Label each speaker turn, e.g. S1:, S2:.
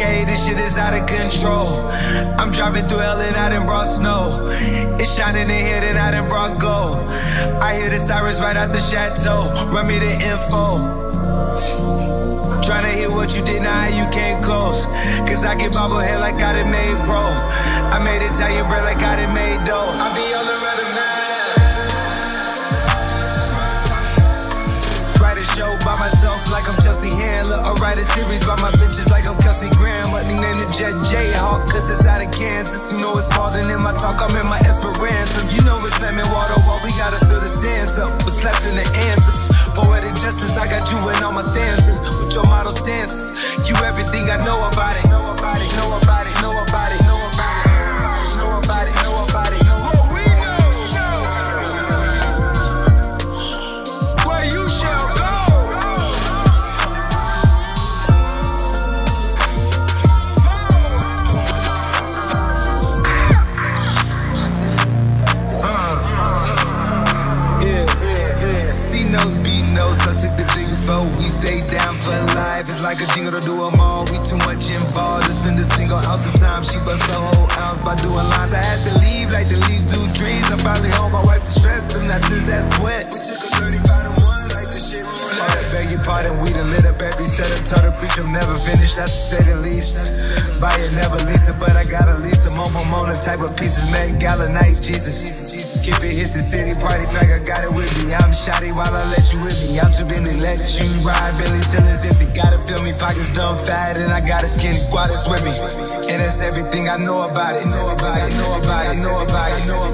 S1: this shit is out of control. I'm driving through hell and I done brought snow. It's shining in here and I done brought gold. I hear the sirens right out the chateau. Run me the info. Trying to hear what you how you came close. Cause I get bobblehead like I done made pro. I made Italian bread like I done made dough. I be all around talk, I'm in my B I took the biggest boat. We stayed down for life. It's like a jingle to do them all. We too much involved to spend a single ounce of time. She bust a whole ounce by doing lines. I had to leave like the leaves do trees. I'm finally home. My wife distressed and not just that sweat. We took a 35 to 1 like the shit roulette. I beg your pardon, we done lit up every set up. Taught her preach, I'm never finished, that's to say the least. Buy it, never lease it, but I got a lease. I'm on Pomona type of pieces, Met Gala night, Jesus. Skip it, hit the city, party pack, I got it with me. I'm shotty while I let you with me. I'm too been let you ride. Billy Tillers if you gotta fill me. Pockets dumb fat, and I got a skinny squad that's with me. And that's everything I know about it. Know about it. Know about it. Know about it. Know about it.